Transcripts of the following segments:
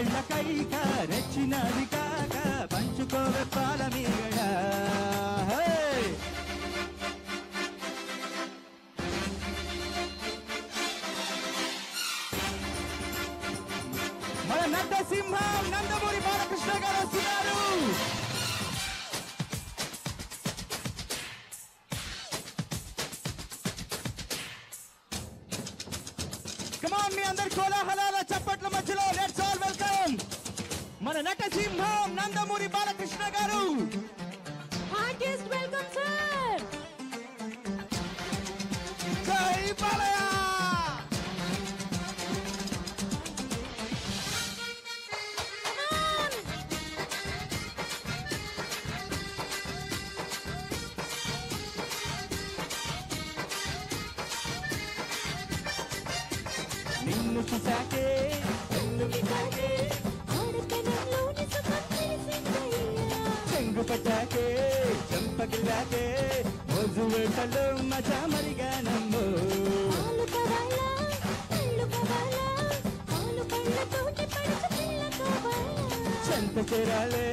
జళ్ళ కైక రెచ్చినది కాక పంచుకోవే పాల మీగడ. హే! మన నటసింహం నందమూరి బాలకృష్ణ గారు వస్తున్నారు. మీ అందరి కోలాహలాల చప్పట్ల మధ్యలో లెట్స్ ఆల్ వెల్కమ్ మన నటసింహం నందమూరి బాలకృష్ణ గారు హార్టియస్ట్ వెల్కమ్ సార్ జై బాలయ్య నిన్ను చూసాకే నిన్ను చూసాకే మజాకే చంపకి రాకే మోజు వేటలో మజా మరిగా నమ్ము. చెంత చేరాలే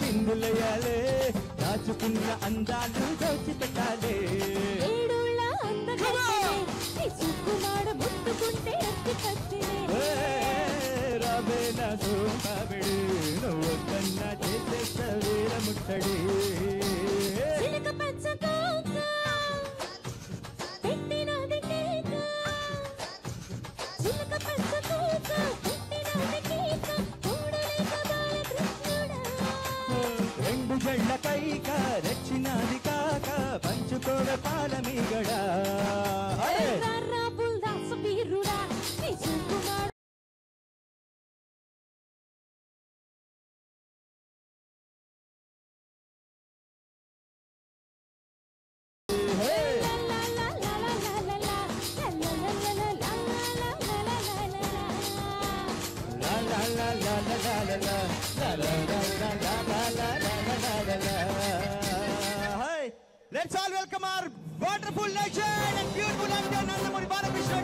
చిందులయ్యాలే దాచుకున్న అందాలు దోచిపెట్టాలే. రాబే నా సోమాబిడి లా La la la la la la la la la la la la la la la la Let's all welcome our wonderful legend and beautiful actor Nandamuri Balakrishna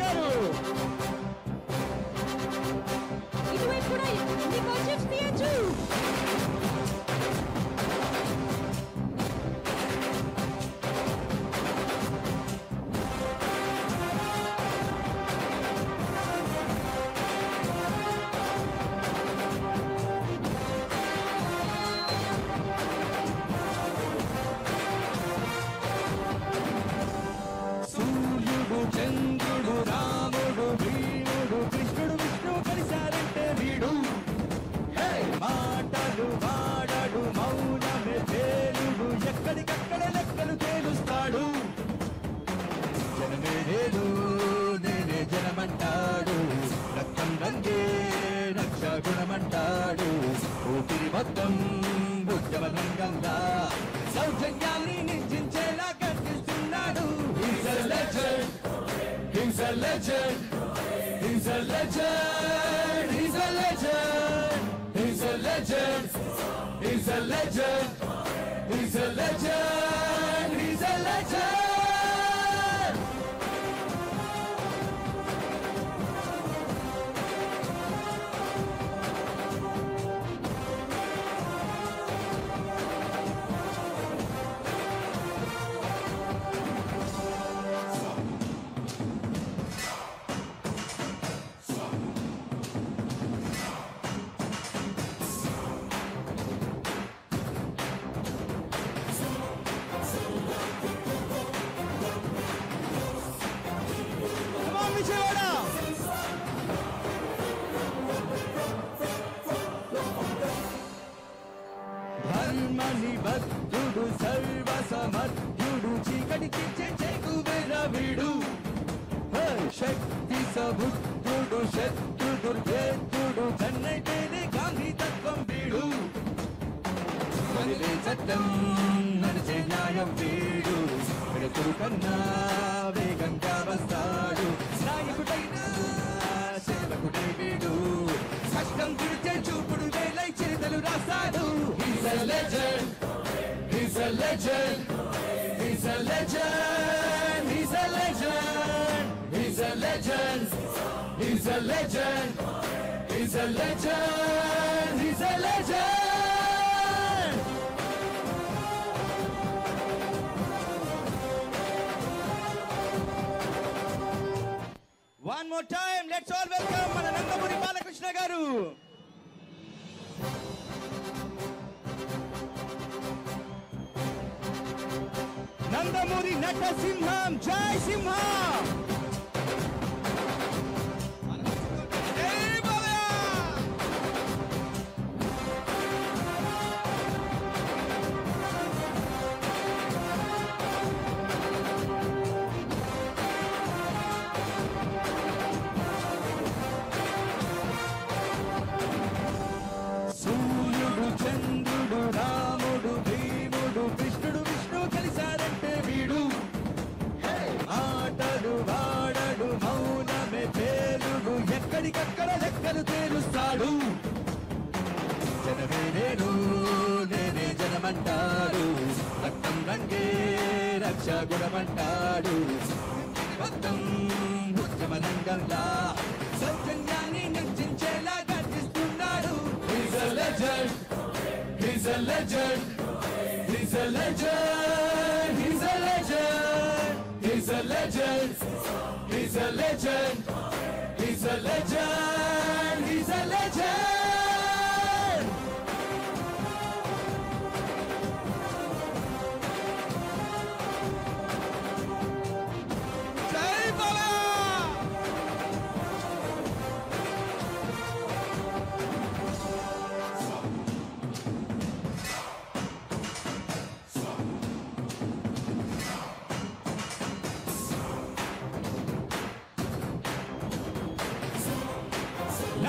He's a legend. He's a legend. He's a legend. He's a legend. He's a legend. He's a legend. ధర్మని భక్తుడు సర్వ సమర్థుడు చీకటికి చెగువెర వీడు శక్తి సబుద్ధుడు శత్రుడు దుర్భేద్యుడు కన్నైతేనే గాంధీ తత్వం వీడు. వదిలే చట్టం నడిచే న్యాయం వీడు. వెలుతురు కన్నా వేగంగా వస్తాడు. నాయకుడైనా సేవకుడై వీడు. కష్టం తిరిచే చూపు legend. He's a legend. He's a legend. He's a legend. He's a legend. He's a legend. He's a legend. He's a legend. One more time, let's all welcome Nangamuri Balakrishna Garu. Nandamuri నట సింహం జై సింహం గుణమంటాడు మొత్తం ఉద్యమ సౌజన్యాన్ని నర్చించేలా గర్జిస్తున్నాడు He's a legend. He's a legend. He's a legend. He's a legend. He's a legend. He's a legend. He's a legend.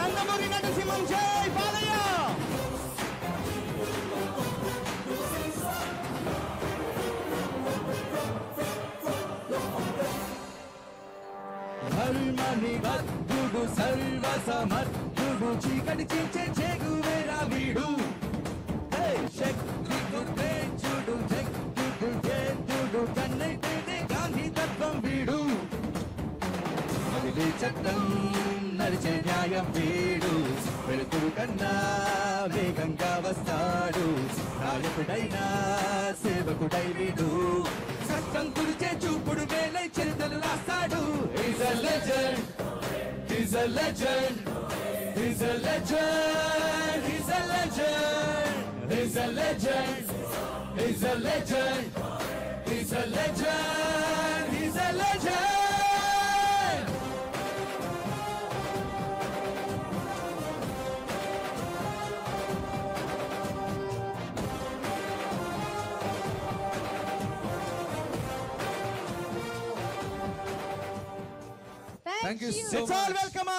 Nandamuri Narasimham జై బాలయ్య! ధర్మని భక్తుడు సర్వ సమర్థుడు చీకటి చీచే చేగువేరా వీడు. హే, శక్తి గుర్తేజుడు జగ్గుడు చేతుడు కన్నెట్టే గాంధీ తత్వం వీడు. చట్టం నడిచే న్యాయం వీడు వెలుతురు కన్నా వేగంగా వస్తాడు నాయకుడైనా సేవకుడై వీడు సత్యం కురిచే చూపుడు వేలై చరితలు రాస్తాడు He's a legend. He's a legend. He's a legend. He's a legend. He's a legend. He's a legend. He's a legend. Thank you so much. It's all welcome.